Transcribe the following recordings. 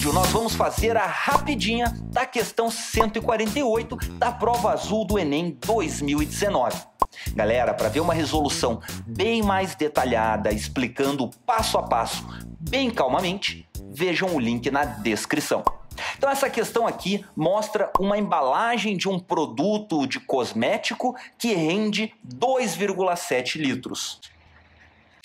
vídeo nós vamos fazer a rapidinha da questão 148 da prova azul do Enem 2019. Galera, para ver uma resolução bem mais detalhada, explicando passo a passo, bem calmamente, vejam o link na descrição. Então essa questão aqui mostra uma embalagem de um produto de cosmético que rende 2,7 litros.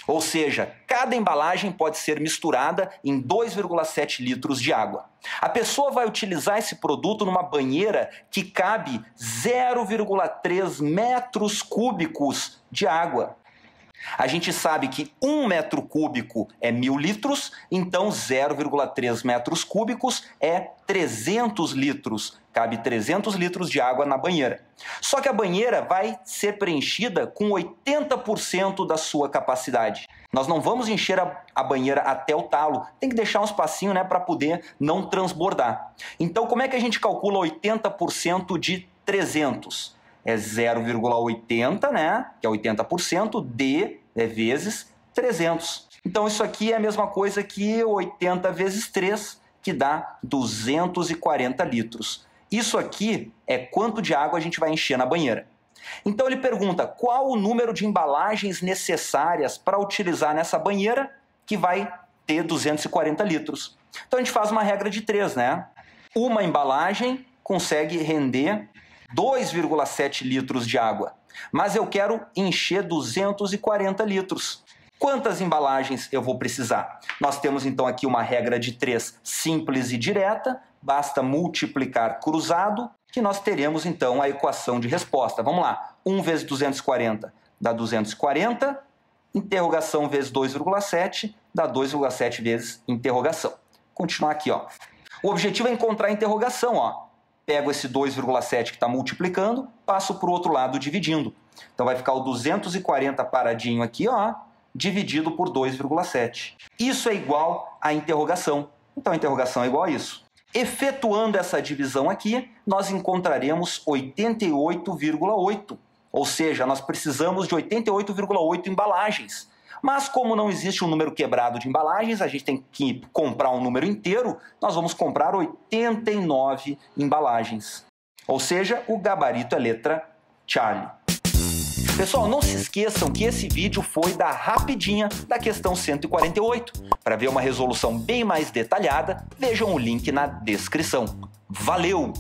Ou seja, cada embalagem pode ser misturada em 2,7 litros de água. A pessoa vai utilizar esse produto numa banheira que cabe 0,3 metros cúbicos de água. A gente sabe que um metro cúbico é mil litros, então 0,3 metros cúbicos é 300 litros. Cabe 300 litros de água na banheira. Só que a banheira vai ser preenchida com 80% da sua capacidade. Nós não vamos encher a, a, banheira até o talo, tem que deixar um espacinho né, para poder não transbordar. Então, como é que a gente calcula 80% de 300? é 0,80, né, que é 80%, D é vezes 300. Então isso aqui é a mesma coisa que 80 vezes 3, que dá 240 litros. Isso aqui é quanto de água a gente vai encher na banheira. Então ele pergunta qual o número de embalagens necessárias para utilizar nessa banheira que vai ter 240 litros. Então a gente faz uma regra de três, né? Uma embalagem consegue render 2,7 litros de água, mas eu quero encher 240 litros. Quantas embalagens eu vou precisar? Nós temos então aqui uma regra de 3 simples e direta, basta multiplicar cruzado, que nós teremos então a equação de resposta. Vamos lá, 1 vezes 240 dá 240, interrogação vezes 2,7 dá 2,7 vezes interrogação. Continuar aqui, ó. O objetivo é encontrar a interrogação, ó pego esse 2,7 que está multiplicando, passo para o outro lado dividindo. Então vai ficar o 240 paradinho aqui, ó, dividido por 2,7. Isso é igual à interrogação. Então a interrogação é igual a isso. Efetuando essa divisão aqui, nós encontraremos 88,8. Ou seja, nós precisamos de 88,8 embalagens. Mas como não existe um número quebrado de embalagens, a gente tem que comprar um número inteiro, nós vamos comprar 89 embalagens. Ou seja, o gabarito é letra Charlie. Pessoal, não se esqueçam que esse vídeo foi da rapidinha da questão 148. Para ver uma resolução bem mais detalhada, vejam o link na descrição. Valeu!